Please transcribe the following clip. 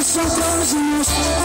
Sometimes you must